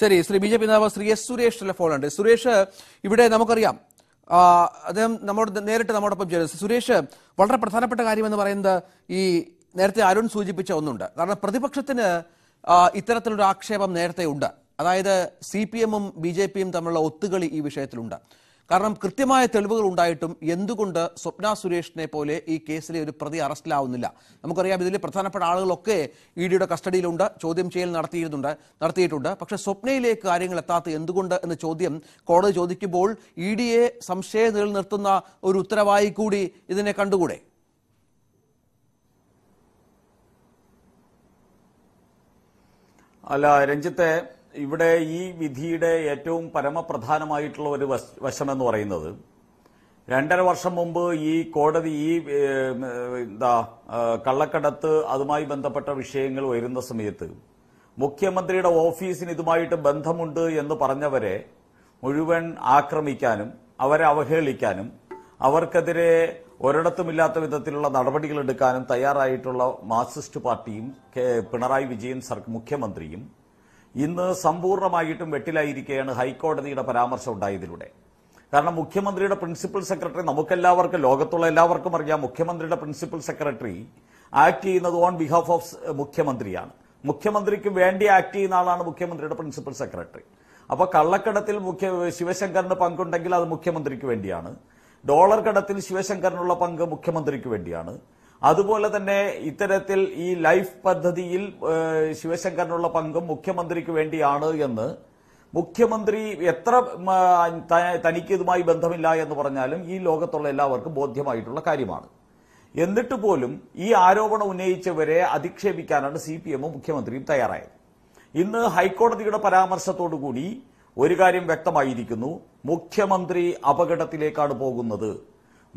ശരി Shri B J P നേതാവ് Shri S Suresh ടെലിഫോണുണ്ട് സുരേഷ് ഇവിടെ നമുക്കറിയാം അദ്ദേഹം നമ്മോട് നേരിട്ട് നമ്മോടൊപ്പം ചേരും സുരേഷ് വളരെ പ്രധാനപ്പെട്ട കാര്യം എന്ന് പറയുന്നത് ഈ നേരത്തെ അരുൺ സൂചിപ്പിച്ച ഒന്നുണ്ട്. കാരണം പ്രതിപക്ഷത്തിന് ഇത്തരത്തിലൊരു ആക്ഷേപം നേരത്തെ ഉണ്ട്. അതായത് സി പി എമ്മും ബി ജെ പിയും തമ്മിലുള്ള ഒത്തുകളി ഈ വിഷയത്തിലുണ്ട്. കാരണം കൃത്യമായ തെളിവുകൾ ഉണ്ടായിട്ടും എന്തുകൊണ്ട് സ്വപ്ന സുരേഷിനെ പോലെ ഈ കേസിലെ ഒരു പ്രതി അറസ്റ്റിലാവുന്നില്ല? നമുക്കറിയാം ഇതിൽ പ്രധാനപ്പെട്ട ആളുകളൊക്കെ ഇ ഡിയുടെ കസ്റ്റഡിയിലുണ്ട് ചോദ്യം ചെയ്യൽ നടത്തിയിരുന്നുണ്ട് നടത്തിയിട്ടുണ്ട്. പക്ഷേ സ്വപ്നയിലേക്ക് കാര്യങ്ങൾ എത്താത്ത എന്തുകൊണ്ട് എന്ന ചോദ്യം കോടതി ചോദിക്കുമ്പോൾ ഇ ഡിയെ സംശയം നിലനിർത്തുന്ന ഒരു ഉത്തരവായി കൂടി ഇതിനെ കണ്ടുകൂടെ? അല്ല രഞ്ജിത്തെ ഇവിടെ ഈ വിധിയുടെ ഏറ്റവും പരമപ്രധാനമായിട്ടുള്ള ഒരു വശം എന്ന് പറയുന്നത് രണ്ടര വർഷം മുമ്പ് ഈ കോടതി ഈ എന്താ കള്ളക്കടത്ത് അതുമായി ബന്ധപ്പെട്ട വിഷയങ്ങൾ വരുന്ന സമയത്ത് മുഖ്യമന്ത്രിയുടെ ഓഫീസിന് ഇതുമായിട്ട് ബന്ധമുണ്ട് എന്ന് പറഞ്ഞവരെ മുഴുവൻ ആക്രമിക്കാനും അവരെ അവഹേളിക്കാനും അവർക്കെതിരെ ഒരിടത്തുമില്ലാത്ത വിധത്തിലുള്ള നടപടികൾ എടുക്കാനും തയ്യാറായിട്ടുള്ള മാർക്സിസ്റ്റ് പാർട്ടിയും പിണറായി വിജയൻ മുഖ്യമന്ത്രിയും ഇന്ന് സമ്പൂർണമായിട്ടും വെട്ടിലായിരിക്കുകയാണ് ഹൈക്കോടതിയുടെ പരാമർശം ഉണ്ടായതിലൂടെ. കാരണം മുഖ്യമന്ത്രിയുടെ പ്രിൻസിപ്പൽ സെക്രട്ടറി നമുക്കെല്ലാവർക്കും ലോകത്തുള്ള എല്ലാവർക്കും അറിയാം മുഖ്യമന്ത്രിയുടെ പ്രിൻസിപ്പൽ സെക്രട്ടറി ആക്ട് ചെയ്യുന്നത് ഓൺ ബിഹാഫ് ഓഫ് മുഖ്യമന്ത്രിയാണ്. മുഖ്യമന്ത്രിക്ക് വേണ്ടി ആക്ട് ചെയ്യുന്ന ആളാണ് മുഖ്യമന്ത്രിയുടെ പ്രിൻസിപ്പൽ സെക്രട്ടറി. അപ്പോൾ കള്ളക്കടത്തിൽ മുഖ്യ ശിവശങ്കറിന് പങ്കുണ്ടെങ്കിൽ അത് മുഖ്യമന്ത്രിക്ക് വേണ്ടിയാണ്. ഡോളർ കടത്തിൽ ശിവശങ്കറിനുള്ള പങ്ക് മുഖ്യമന്ത്രിക്ക് വേണ്ടിയാണ്. അതുപോലെ തന്നെ ഇത്തരത്തിൽ ഈ ലൈഫ് പദ്ധതിയിൽ ശിവശങ്കറിനുള്ള പങ്കും മുഖ്യമന്ത്രിക്ക് വേണ്ടിയാണ് എന്ന്. മുഖ്യമന്ത്രി എത്ര തനിക്ക് ഇതുമായി ബന്ധമില്ല എന്ന് പറഞ്ഞാലും ഈ ലോകത്തുള്ള എല്ലാവർക്കും ബോധ്യമായിട്ടുള്ള കാര്യമാണ്. എന്നിട്ട് പോലും ഈ ആരോപണം ഉന്നയിച്ചവരെ അധിക്ഷേപിക്കാനാണ് സി പി എമ്മും മുഖ്യമന്ത്രിയും തയ്യാറായത്. ഇന്ന് ഹൈക്കോടതിയുടെ പരാമർശത്തോടുകൂടി ഒരു കാര്യം വ്യക്തമായിരിക്കുന്നു. മുഖ്യമന്ത്രി അപകടത്തിലേക്കാണ് പോകുന്നത്.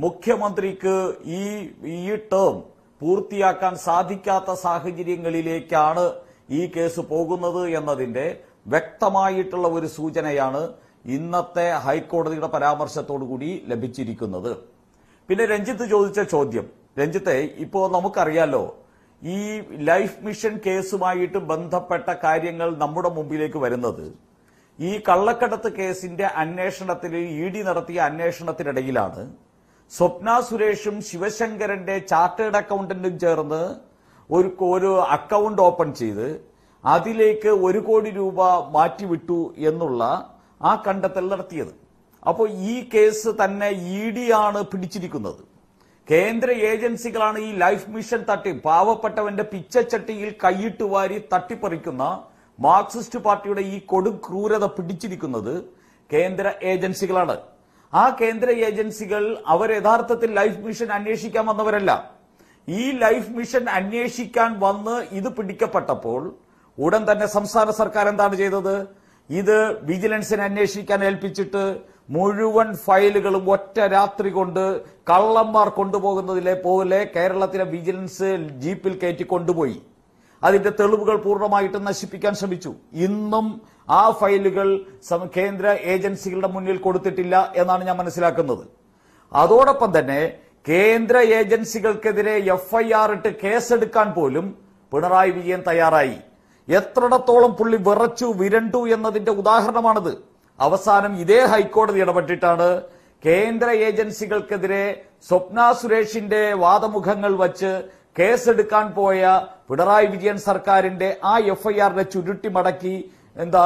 മുഖ്യമന്ത്രിക്ക് ഈ ഈ ടേം പൂർത്തിയാക്കാൻ സാധിക്കാത്ത സാഹചര്യങ്ങളിലേക്കാണ് ഈ കേസ് പോകുന്നത് എന്നതിന്റെ വ്യക്തമായിട്ടുള്ള ഒരു സൂചനയാണ് ഇന്നത്തെ ഹൈക്കോടതിയുടെ പരാമർശത്തോടുകൂടി ലഭിച്ചിരിക്കുന്നത്. പിന്നെ രഞ്ജിത്ത് ചോദിച്ച ചോദ്യം. രഞ്ജിത്തെ ഇപ്പോ നമുക്കറിയാലോ ഈ ലൈഫ് മിഷൻ കേസുമായിട്ട് ബന്ധപ്പെട്ട കാര്യങ്ങൾ നമ്മുടെ മുമ്പിലേക്ക് വരുന്നത് ഈ കള്ളക്കടത്ത് കേസിന്റെ അന്വേഷണത്തിൽ ഇ ഡി നടത്തിയ അന്വേഷണത്തിനിടയിലാണ്. സ്വപ്ന സുരേഷും ശിവശങ്കരന്റെ ചാർട്ടേഡ് അക്കൗണ്ടന്റും ചേർന്ന് ഒരു ഒരു അക്കൗണ്ട് ഓപ്പൺ ചെയ്ത് അതിലേക്ക് ഒരു കോടി രൂപ മാറ്റിവിട്ടു എന്നുള്ള ആ കണ്ടെത്തൽ നടത്തിയത്. അപ്പോൾ ഈ കേസ് തന്നെ ഇ ഡി ആണ് പിടിച്ചിരിക്കുന്നത്. കേന്ദ്ര ഏജൻസികളാണ് ഈ ലൈഫ് മിഷൻ തട്ടി പാവപ്പെട്ടവന്റെ പിച്ചച്ചട്ടിയിൽ കൈയിട്ട് വാരി തട്ടിപ്പറിക്കുന്ന മാർക്സിസ്റ്റ് പാർട്ടിയുടെ ഈ കൊടും ക്രൂരത പിടിച്ചിരിക്കുന്നത് കേന്ദ്ര ഏജൻസികളാണ്. ആ കേന്ദ്ര ഏജൻസികൾ അവർ യഥാർത്ഥത്തിൽ ലൈഫ് മിഷൻ അന്വേഷിക്കാൻ വന്നവരല്ല. ഈ ലൈഫ് മിഷൻ അന്വേഷിക്കാൻ വന്ന് ഇത് പിടിക്കപ്പെട്ടപ്പോൾ ഉടൻ തന്നെ സംസ്ഥാന സർക്കാർ എന്താണ് ചെയ്തത്? ഇത് വിജിലൻസിനെ അന്വേഷിക്കാൻ ഏൽപ്പിച്ചിട്ട് മുഴുവൻ ഫയലുകളും ഒറ്റ രാത്രി കൊണ്ട് കള്ളന്മാർ കൊണ്ടുപോകുന്നതിലെ പോലെ കേരളത്തിലെ വിജിലൻസ് ജീപ്പിൽ കയറ്റി കൊണ്ടുപോയി. അതിന്റെ തെളിവുകൾ പൂർണമായിട്ട് നശിപ്പിക്കാൻ ശ്രമിച്ചു. ഇന്നും ആ ഫയലുകൾ കേന്ദ്ര ഏജൻസികളുടെ മുന്നിൽ കൊടുത്തിട്ടില്ല എന്നാണ് ഞാൻ മനസ്സിലാക്കുന്നത്. അതോടൊപ്പം തന്നെ കേന്ദ്ര ഏജൻസികൾക്കെതിരെ എഫ്ഐആർ ഇട്ട് കേസെടുക്കാൻ പോലും പിണറായി വിജയൻ തയ്യാറായി. എത്രടത്തോളം പുള്ളി വിറച്ചു വിരണ്ടു എന്നതിന്റെ ഉദാഹരണമാണിത്. അവസാനം ഇതേ ഹൈക്കോടതി ഇടപെട്ടിട്ടാണ് കേന്ദ്ര ഏജൻസികൾക്കെതിരെ സ്വപ്ന സുരേഷിന്റെ വാദമുഖങ്ങൾ വച്ച് കേസെടുക്കാൻ പോയ പിണറായി വിജയൻ സർക്കാരിന്റെ ആ എഫ്ഐആറിനെ ചുരുട്ടി മടക്കി എന്താ?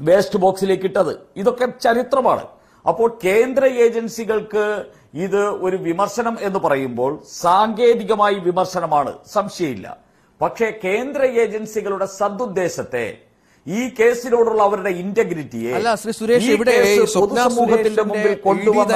വേസ്റ്റ് ബോക്സിലേക്ക് ഇട്ടത്. ഇതൊക്കെ ചരിത്രമാണ്. അപ്പോൾ കേന്ദ്ര ഏജൻസികൾക്ക് ഇത് ഒരു വിമർശനം എന്ന് പറയുമ്പോൾ സാങ്കേതികമായി വിമർശനമാണ്. സംശയമില്ല. പക്ഷേ കേന്ദ്ര ഏജൻസികളുടെ സദുദ്ദേശത്തെ ഈ കേസിനോടുള്ള അവരുടെ ഇന്റഗ്രിറ്റിയെ അല്ല ശ്രീ സുരേഷ് ഇവിടെ പൊതുസമൂഹത്തിന്റെ മുമ്പിൽ കൊണ്ടുവന്ന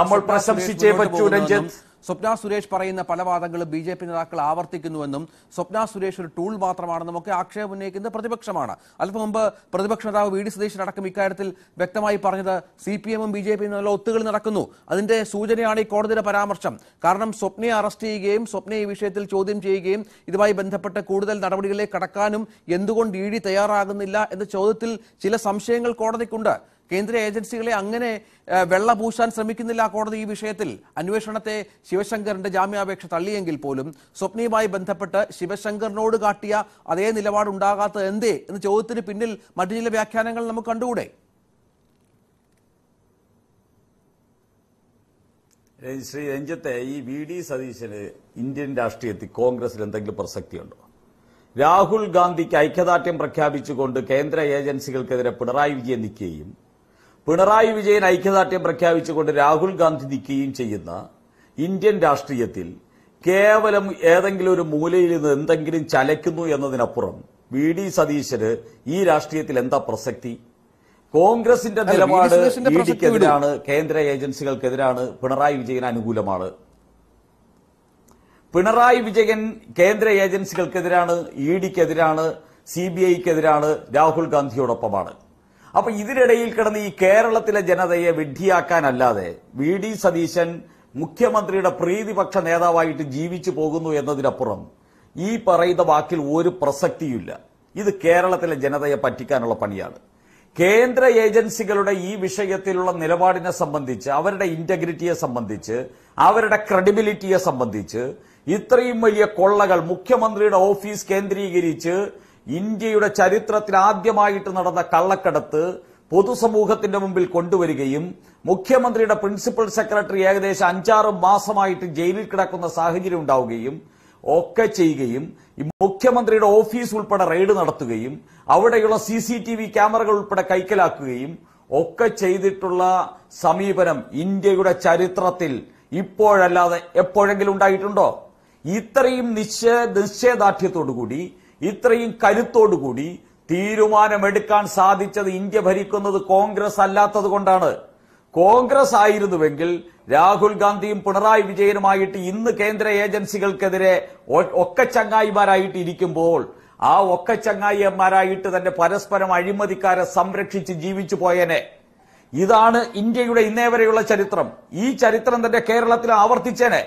നമ്മൾ പ്രശംസിച്ചേ പറ്റൂ രഞ്ജിത്ത്? സ്വപ്ന സുരേഷ് പറയുന്ന പല വാദങ്ങളും ബി ജെ പി നേതാക്കൾ ആവർത്തിക്കുന്നുവെന്നും സ്വപ്ന സുരേഷ് ഒരു ടൂൾ മാത്രമാണെന്നും ഒക്കെ ആക്ഷേപം ഉന്നയിക്കുന്നത് പ്രതിപക്ഷമാണ്. അല്പം മുമ്പ് പ്രതിപക്ഷ നേതാവ് വി ഡി സതീശൻ അടക്കം ഇക്കാര്യത്തിൽ വ്യക്തമായി പറഞ്ഞത് സി പി എമ്മും ബി ജെ പിയും തമ്മിലുള്ള ഒത്തുകളി നടക്കുന്നു. അതിന്റെ സൂചനയാണ് ഈ കോടതിയുടെ പരാമർശം. കാരണം സ്വപ്നയെ അറസ്റ്റ് ചെയ്യുകയും സ്വപ്നയെ ഈ വിഷയത്തിൽ ചോദ്യം ചെയ്യുകയും ഇതുമായി ബന്ധപ്പെട്ട് കൂടുതൽ നടപടികളിലേക്ക് കടക്കാനും എന്തുകൊണ്ട് ഇ ഡി തയ്യാറാകുന്നില്ല എന്ന ചോദ്യത്തിൽ ചില സംശയങ്ങൾ കോടതിക്കുണ്ട്. കേന്ദ്ര ഏജൻസികളെ അങ്ങനെ വെള്ള പൂശാൻ ശ്രമിക്കുന്നില്ല കോടതി ഈ വിഷയത്തിൽ. അന്വേഷണത്തെ ശിവശങ്കറിന്റെ ജാമ്യാപേക്ഷ തള്ളിയെങ്കിൽ പോലും സ്വപ്നയുമായി ബന്ധപ്പെട്ട് ശിവശങ്കറിനോട് കാട്ടിയ അതേ നിലപാടുണ്ടാകാത്തത് എന്തേ എന്ന ചോദ്യത്തിന് പിന്നിൽ മറ്റു ചില വ്യാഖ്യാനങ്ങൾ നമുക്ക് കണ്ടുകൂടെ? ശ്രീ രഞ്ജത്തെ ഈ വി ഡി സതീശന് ഇന്ത്യൻ രാഷ്ട്രീയത്തിൽ കോൺഗ്രസിൽ എന്തെങ്കിലും പ്രസക്തിയുണ്ടോ? രാഹുൽ ഗാന്ധിക്ക് ഐക്യദാർഢ്യം പ്രഖ്യാപിച്ചുകൊണ്ട് കേന്ദ്ര ഏജൻസികൾക്കെതിരെ പിണറായി വിജയൻ നിൽക്കുകയും പിണറായി വിജയൻ ഐക്യദാർഢ്യം പ്രഖ്യാപിച്ചുകൊണ്ട് രാഹുൽ ഗാന്ധി നിൽക്കുകയും ചെയ്യുന്ന ഇന്ത്യൻ രാഷ്ട്രീയത്തിൽ കേവലം ഏതെങ്കിലും ഒരു മൂലയിൽ നിന്ന് എന്തെങ്കിലും ചലയ്ക്കുന്നു എന്നതിനപ്പുറം വി ഡി സതീശന് ഈ രാഷ്ട്രീയത്തിൽ എന്താ പ്രസക്തി കോൺഗ്രസിന്റെ. നിലപാട് ഇ ഡിക്കെതിരാണ് കേന്ദ്ര ഏജൻസികൾക്കെതിരാണ് പിണറായി വിജയൻ അനുകൂലമാണ് പിണറായി വിജയൻ കേന്ദ്ര ഏജൻസികൾക്കെതിരാണ് ഇ ഡിക്കെതിരാണ് സി ബി ഐക്കെതിരാണ് രാഹുൽ ഗാന്ധിയോടൊപ്പമാണ് അപ്പൊ ഇതിനിടയിൽ കിടന്ന് ഈ കേരളത്തിലെ ജനതയെ വിഡ്ഢിയാക്കാനല്ലാതെ വി ഡി സതീശൻ മുഖ്യമന്ത്രിയുടെ പ്രീതിപക്ഷ നേതാവായിട്ട് ജീവിച്ചു പോകുന്നു എന്നതിനപ്പുറം ഈ പറയുന്ന വാക്കിൽ ഒരു പ്രസക്തിയുമില്ല. ഇത് കേരളത്തിലെ ജനതയെ പറ്റിക്കാനുള്ള പണിയാണ്. കേന്ദ്ര ഏജൻസികളുടെ ഈ വിഷയത്തിലുള്ള നിലപാടിനെ സംബന്ധിച്ച് അവരുടെ ഇന്റഗ്രിറ്റിയെ സംബന്ധിച്ച് അവരുടെ ക്രെഡിബിലിറ്റിയെ സംബന്ധിച്ച് ഇത്രയും വലിയ കൊള്ളകൾ മുഖ്യമന്ത്രിയുടെ ഓഫീസ് കേന്ദ്രീകരിച്ച് ഇന്ത്യയുടെ ചരിത്രത്തിൽ ആദ്യമായിട്ട് നടന്ന കള്ളക്കടത്ത് പൊതുസമൂഹത്തിന്റെ മുമ്പിൽ കൊണ്ടുവരികയും മുഖ്യമന്ത്രിയുടെ പ്രിൻസിപ്പൽ സെക്രട്ടറി ഏകദേശം അഞ്ചാറ് മാസമായിട്ട് ജയിലിൽ കിടക്കുന്ന സാഹചര്യം ഉണ്ടാവുകയും ഒക്കെ ചെയ്യുകയും മുഖ്യമന്ത്രിയുടെ ഓഫീസ് ഉൾപ്പെടെ റെയ്ഡ് നടത്തുകയും അവിടെയുള്ള സി സി ടി വി ക്യാമറകൾ ഉൾപ്പെടെ കൈക്കലാക്കുകയും ഒക്കെ ചെയ്തിട്ടുള്ള സമീപനം ഇന്ത്യയുടെ ചരിത്രത്തിൽ ഇപ്പോഴല്ലാതെ എപ്പോഴെങ്കിലും ഉണ്ടായിട്ടുണ്ടോ? ഇത്രയും നിശ്ചയ നിശ്ചയദാർഢ്യത്തോടുകൂടി ഇത്രയും കരുത്തോടുകൂടി തീരുമാനമെടുക്കാൻ സാധിച്ചത് ഇന്ത്യ ഭരിക്കുന്നത് കോൺഗ്രസ് അല്ലാത്തത് കൊണ്ടാണ്. കോൺഗ്രസ് ആയിരുന്നുവെങ്കിൽ രാഹുൽ ഗാന്ധിയും പിണറായി വിജയനുമായിട്ട് ഇന്ന് കേന്ദ്ര ഏജൻസികൾക്കെതിരെ ഒക്കച്ചങ്ങായിമാരായിട്ട് ഇരിക്കുമ്പോൾ ആ ഒക്കച്ചങ്ങായിമാരായിട്ട് തന്നെ പരസ്പരം അഴിമതിക്കാരെ സംരക്ഷിച്ച് ജീവിച്ചു പോയനെ. ഇതാണ് ഇന്ത്യയുടെ ഇന്നേ വരെയുള്ള ചരിത്രം. ഈ ചരിത്രം തന്നെ കേരളത്തിൽ ആവർത്തിച്ചേനെ.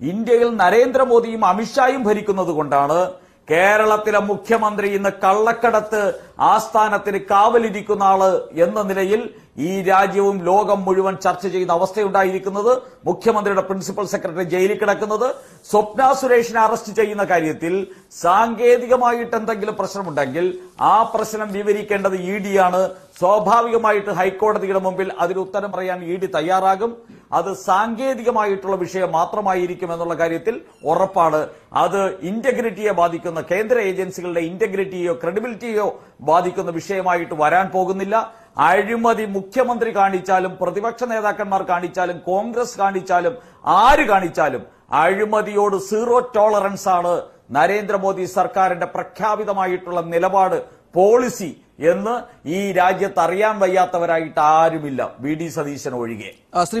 ഇന്ത്യയിൽ നരേന്ദ്രമോദിയും അമിത്ഷായും ഭരിക്കുന്നത് കൊണ്ടാണ് കേരളത്തിലെ മുഖ്യമന്ത്രി ഇന്ന് കള്ളക്കടത്ത് ആസ്ഥാനത്തിന് കാവലിരിക്കുന്ന ആൾ എന്ന നിലയിൽ ഈ രാജ്യവും ലോകം മുഴുവൻ ചർച്ച ചെയ്യുന്ന അവസ്ഥയുണ്ടായിരിക്കുന്നത് മുഖ്യമന്ത്രിയുടെ പ്രിൻസിപ്പൽ സെക്രട്ടറി ജയിലിൽ കിടക്കുന്നത് സ്വപ്ന സുരേഷിനെ അറസ്റ്റ് ചെയ്യുന്ന കാര്യത്തിൽ സാങ്കേതികമായിട്ട് എന്തെങ്കിലും പ്രശ്നമുണ്ടെങ്കിൽ ആ പ്രശ്നം വിവരിക്കേണ്ടത് ഇ ആണ്. സ്വാഭാവികമായിട്ട് ഹൈക്കോടതിയുടെ മുമ്പിൽ അതിന് ഉത്തരം പറയാൻ ഇ ഡി തയ്യാറാകും. അത് സാങ്കേതികമായിട്ടുള്ള വിഷയം മാത്രമായിരിക്കും എന്നുള്ള കാര്യത്തിൽ ഉറപ്പാണ്. അത് ഇന്റഗ്രിറ്റിയെ ബാധിക്കുന്ന കേന്ദ്ര ഏജൻസികളുടെ ഇന്റഗ്രിറ്റിയോ ക്രെഡിബിലിറ്റിയോ ബാധിക്കുന്ന വിഷയമായിട്ട് വരാൻ പോകുന്നില്ല. അഴിമതി മുഖ്യമന്ത്രി കാണിച്ചാലും പ്രതിപക്ഷ നേതാക്കന്മാർ കാണിച്ചാലും കോൺഗ്രസ് കാണിച്ചാലും ആര് കാണിച്ചാലും അഴിമതിയോട് സീറോ ടോളറൻസ് ആണ് നരേന്ദ്രമോദി സർക്കാരിന്റെ പ്രഖ്യാപിതമായിട്ടുള്ള നിലപാട് പോളിസി എന്ന് ഈ രാജ്യത്ത് അറിയാൻ വയ്യാത്തവരായിട്ട് ആരുമില്ല. വി. ഡി. സതീശൻ ഒഴികെ. ശ്രീ